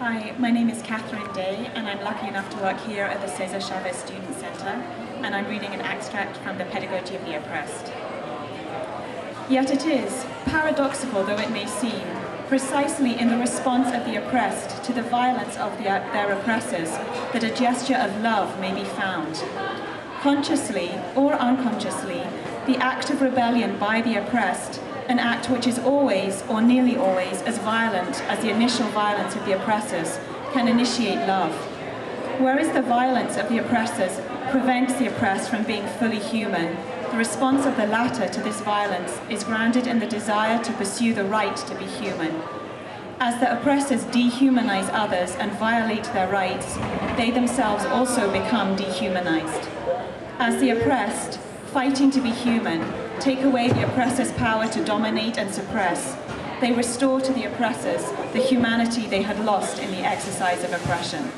Hi, my name is Katherine Day, and I'm lucky enough to work here at the Cesar Chavez Student Center, and I'm reading an extract from the Pedagogy of the Oppressed. Yet it is, paradoxical though it may seem, precisely in the response of the oppressed to the violence of the, their oppressors that a gesture of love may be found. Consciously or unconsciously, the act of rebellion by the oppressed an act which is always, or nearly always, as violent as the initial violence of the oppressors, can initiate love. Whereas the violence of the oppressors prevents the oppressed from being fully human, the response of the latter to this violence is grounded in the desire to pursue the right to be human. As the oppressors dehumanize others and violate their rights, they themselves also become dehumanized. As the oppressed, fighting to be human, take away the oppressor's power to dominate and suppress. They restore to the oppressors the humanity they had lost in the exercise of oppression.